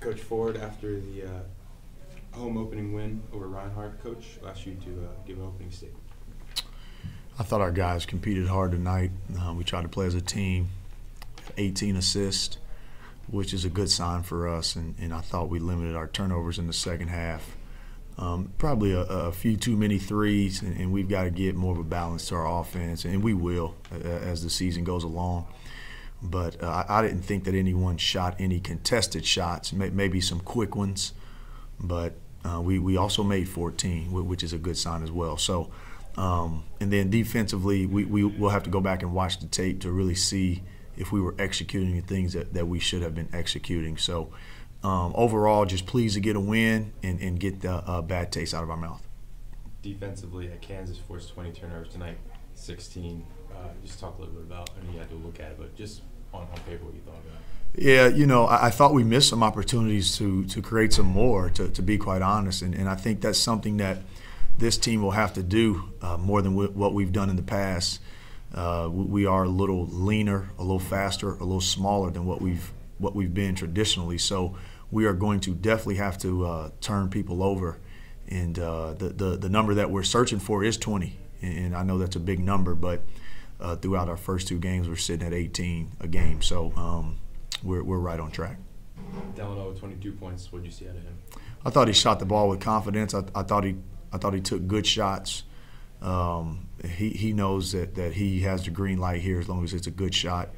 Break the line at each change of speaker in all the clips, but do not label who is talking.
Coach Ford, after the uh, home opening win over Reinhardt, Coach, I'll ask you to uh, give an opening statement.
I thought our guys competed hard tonight. Uh, we tried to play as a team. 18 assists, which is a good sign for us, and, and I thought we limited our turnovers in the second half. Um, probably a, a, few too many threes, and, and, we've got to get more of a balance to our offense, and we will uh, as the season goes along. But uh, I, I, didn't think that anyone shot any contested shots, may, maybe some quick ones, but uh, we, we also made 14, which is a good sign as well. So, um, and then defensively, we, we will have to go back and watch the tape to really see if we were executing the things that, that we should have been executing. So, um, overall, just pleased to get a win and, and get the uh, bad taste out of our mouth.
Defensively, at Kansas forced 20 turnovers tonight, 16. Uh, just talk a little bit about. I know you had to look at it, but just on, on paper, what you thought about.
Yeah, you know, I, I, thought we missed some opportunities to to create some more. To, to be quite honest, and, and I think that's something that this team will have to do uh, more than what we've done in the past. Uh, we are a little leaner, a little faster, a little smaller than what we've what we've been traditionally. So we are going to definitely have to uh, turn people over. And uh, the, the, the number that we're searching for is 20, and I know that's a big number, but uh, throughout our first two games, we're sitting at 18 a game. So um, we're we're right on track.
Delano with 22 points. What did you see out of him?
I thought he shot the ball with confidence. I, I thought he I thought he took good shots. Um, he he knows that that he has the green light here as long as it's a good shot.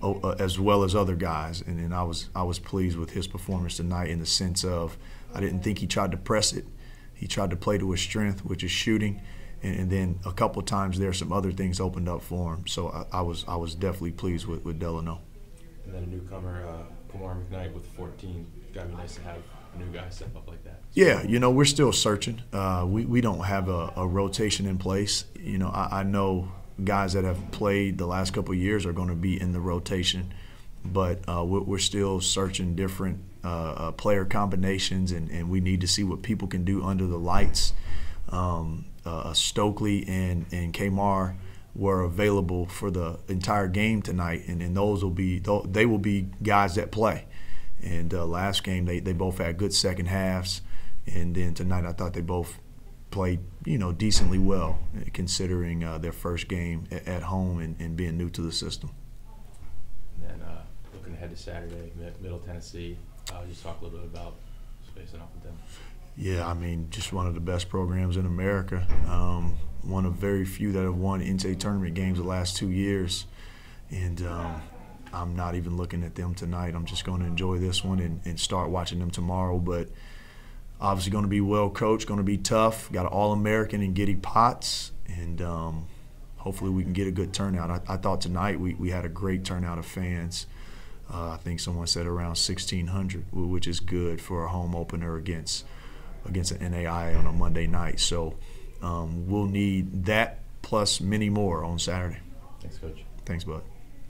Oh, uh, as well as other guys. And, and I was I was pleased with his performance tonight in the sense of I didn't think he tried to press it. He tried to play to his strength, which is shooting. And, and then a couple times there, some other things opened up for him. So I, I was I was definitely pleased with, with Delano.
And then a newcomer, uh, McKnight with 14. It's Gotta be nice to have a new guy step up like that.
Yeah, you know, we're still searching. Uh, we, we don't have a, a, rotation in place. You know, I, I know guys that have played the last couple years are going to be in the rotation, but uh, we're, still searching different uh, uh, player combinations, and, and we need to see what people can do under the lights. Um, uh, Stokely and and Kmar were available for the entire game tonight, and, and those will be they will be guys that play. And uh, last game they, they both had good second halves, and then tonight I thought they both played you know decently well considering uh, their first game at home and, and, being new to the system.
And then uh, looking ahead to Saturday, Middle Tennessee, uh, just talk a little bit about facing off with them.
Yeah, I mean, just one of the best programs in America. Um, one of very few that have won NCAA tournament games the last two years, and um, I'm not even looking at them tonight. I'm just going to enjoy this one and, and start watching them tomorrow. But obviously going to be well coached, going to be tough. Got an All-American in Giddy Potts, and um, hopefully we can get a good turnout. I, I, thought tonight we, we had a great turnout of fans. Uh, I think someone said around 1,600, which is good for a home opener against against an NAIA on a Monday night. So um, we'll need that plus many more on Saturday.
Thanks, Coach.
Thanks, Bud.